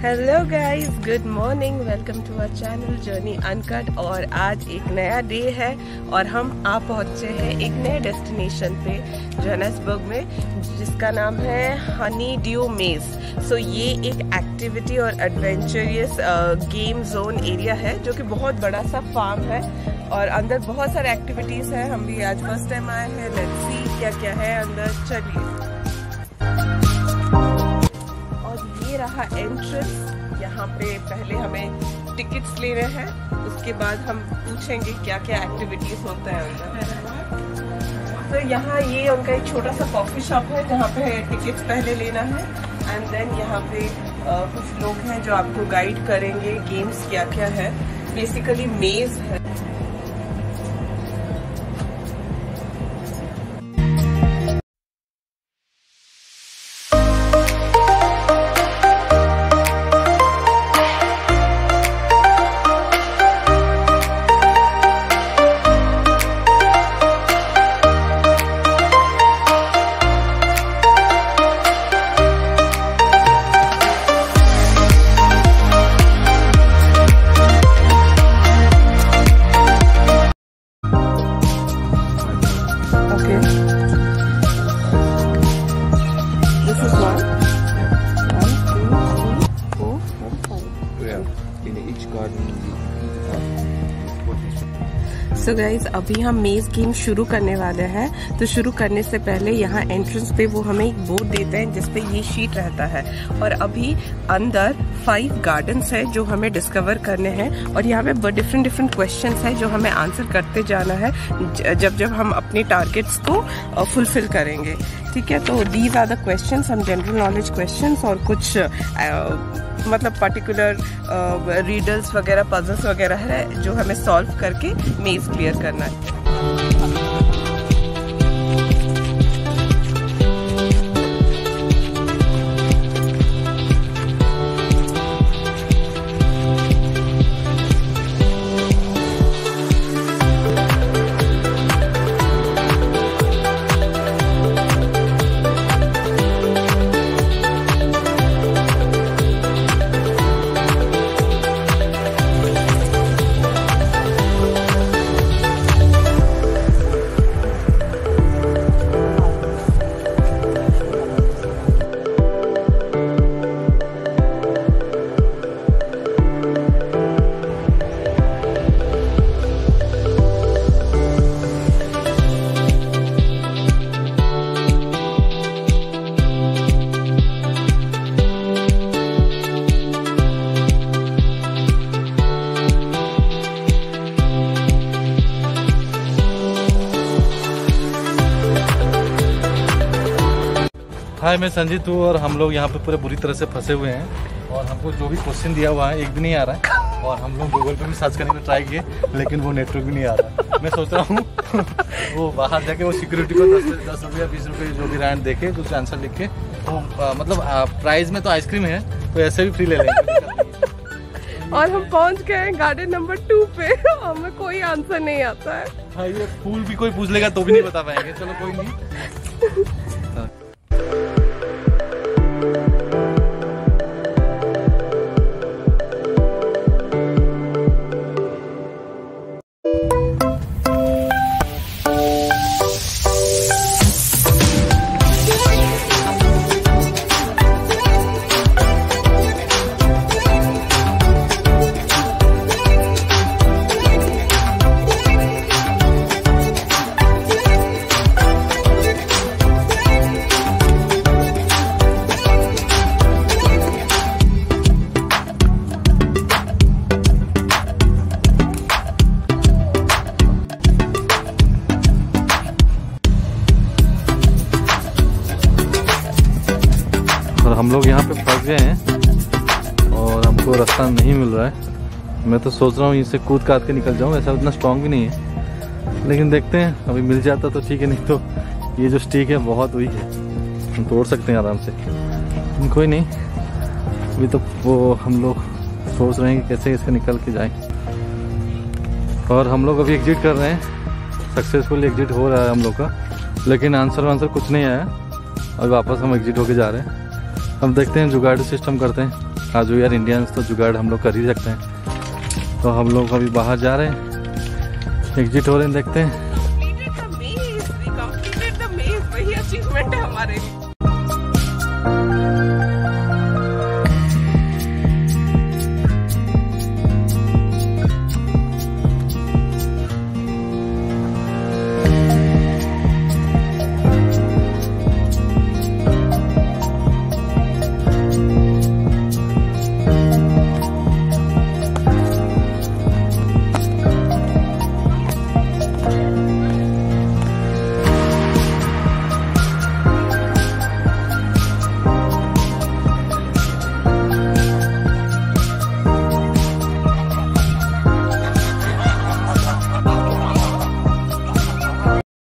Hello guys good morning welcome to our channel journey uncut और आज एक नया डे है और हम आ पहुँचे हैं एक नए डेस्टिनेशन पे जोहान्सबर्ग में, जिसका नाम है हनी ड्यू मेज सो ये एक एक्टिविटी और एडवेंचरियस गेम जोन एरिया है, जो कि बहुत बड़ा सा फार्म है और अंदर बहुत सारे एक्टिविटीज़ है। हम भी आज फ़र्स्ट टाइम आए हैं। लेट्स सी क्या क्या है अंदर। चलिए। ये रहा एंट्रेंस यहाँ पे पहले हमें टिकट्स लेने हैं। उसके बाद हम पूछेंगे क्या क्या एक्टिविटीज़ होता है उनका तो यहाँ ये उनका एक छोटा सा कॉफ़ी शॉप है, जहाँ पे टिकट्स पहले लेना है। एंड देन यहाँ पे कुछ लोग हैं जो आपको गाइड करेंगे गेम्स क्या क्या है। बेसिकली मेज है। garden. सो गाइज़ अभी हम मेज गेम शुरू करने वाले हैं। तो शुरू करने से पहले यहाँ एंट्रेंस पे वो हमें एक बोर्ड देते हैं जिसपे ये शीट रहता है। और अभी अंदर फाइव गार्डन्स है जो हमें डिस्कवर करने हैं। और यहाँ पे डिफरेंट डिफरेंट क्वेश्चन है जो हमें आंसर करते जाना है जब जब हम अपने टारगेट्स को फुलफिल करेंगे। ठीक है? तो दीज आर द क्वेश्चन हम जनरल नॉलेज क्वेश्चन और कुछ मतलब पर्टिकुलर रीडल्स वगैरह पजल्स वगैरह है, जो हमें सॉल्व करके मेज क्लियर करना है। हाय मैं संजीत हूँ और हम लोग यहाँ पे पूरे बुरी तरह से फंसे हुए हैं। और हमको जो भी क्वेश्चन दिया हुआ है एक भी नहीं आ रहा है। और हम लोग गूगल पे भी सर्च करने में ट्राई किए लेकिन वो नेटवर्क भी नहीं आ रहा मैं सोच रहा हूँ वो बाहर जाके वो सिक्योरिटी को दस दस रुपये बीस रुपये जो भी रैंड देखे कुछ आंसर लिख के तो आ, मतलब प्राइस में तो आइसक्रीम है तो ऐसे भी फ्री ले लेंगे। और हम पहुँच गए हैं गार्डन नंबर टू पे। हमें कोई आंसर नहीं आता है। हाँ ये फूल भी कोई पूछ लेगा तो भी नहीं बता पाएँगे। चलो कोई नहीं। हम लोग यहाँ पे फंस गए हैं और हमको रास्ता नहीं मिल रहा है। मैं तो सोच रहा हूँ इसे कूद काद के निकल जाऊँ, ऐसा उतना स्ट्रांग भी नहीं है। लेकिन देखते हैं, अभी मिल जाता तो ठीक है, नहीं तो ये जो स्टिक है, बहुत वीक है। हम तोड़ सकते हैं आराम से। कोई नहीं, अभी तो वो हम लोग सोच रहे हैं कि कैसे इसका निकल के जाए। और हम लोग अभी एग्जिट कर रहे हैं। सक्सेसफुल एग्जिट हो रहा है हम लोग का। लेकिन आंसर वांसर कुछ नहीं आया। और वापस हम एग्जिट होके जा रहे हैं। अब देखते हैं, जुगाड़ सिस्टम करते हैं। आज यार इंडियंस तो जुगाड़ हम लोग कर ही सकते हैं। तो हम लोग अभी बाहर जा रहे हैं। एग्जिट हो रहे हैं, देखते हैं।